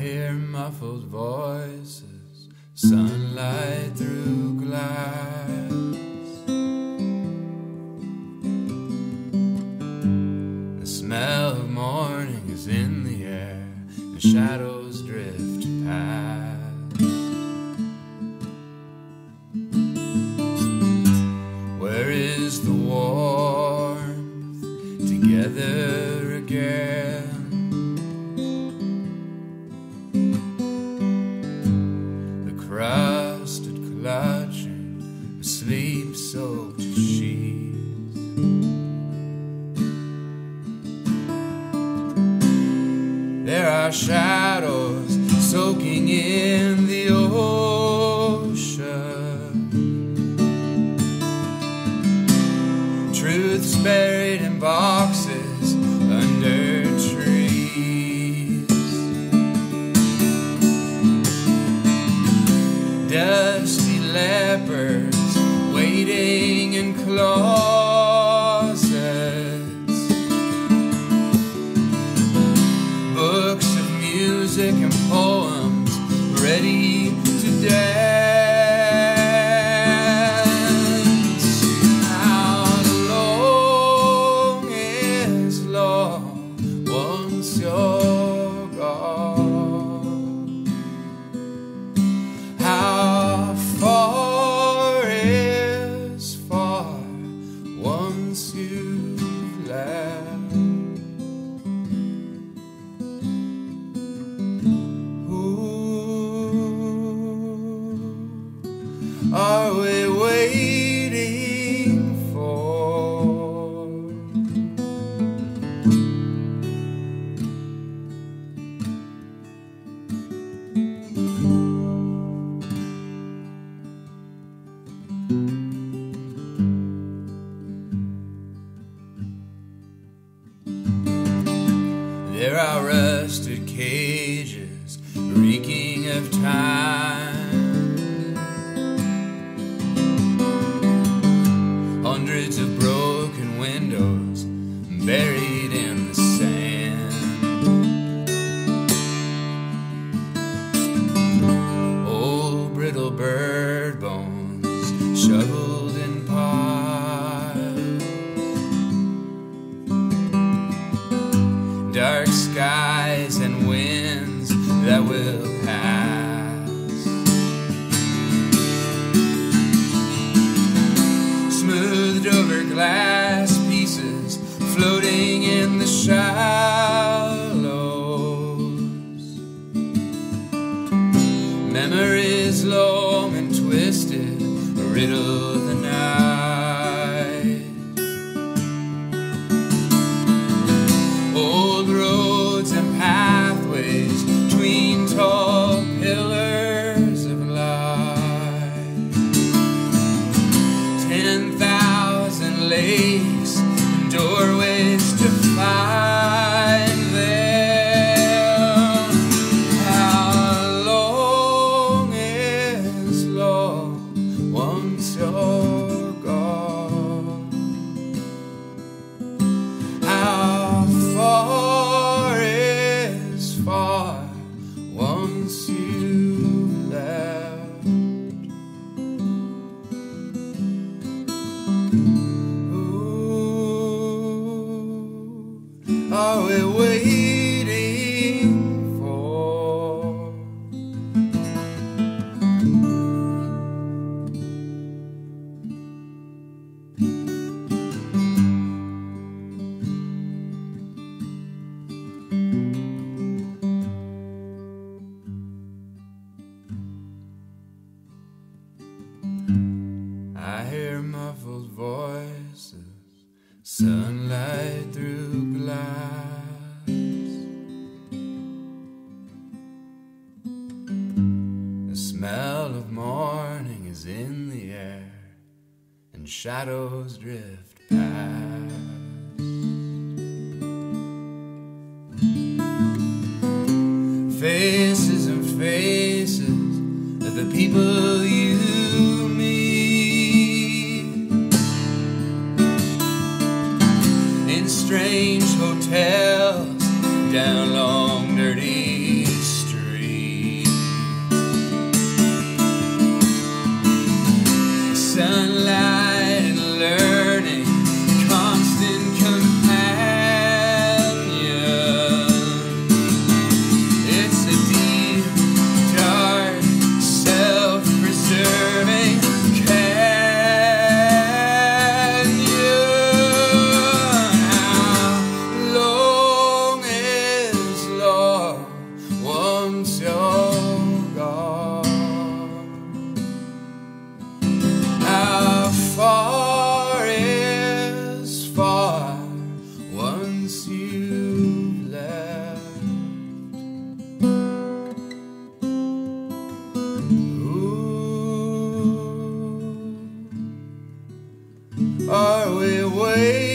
hear muffled voices, sunlight through glass. The smell of morning is in the air, the shadows drift past. Shadows soaking in the ocean. Truths buried There are rusted cages skies and winds that will pass. And doorways to are we waiting for? I hear muffled voices, sunlight through glass. The smell of morning is in the air, and shadows drift past. Faces and faces of the people you strange hotels down long, dirty once. How far is far once you left? Ooh, are we waiting?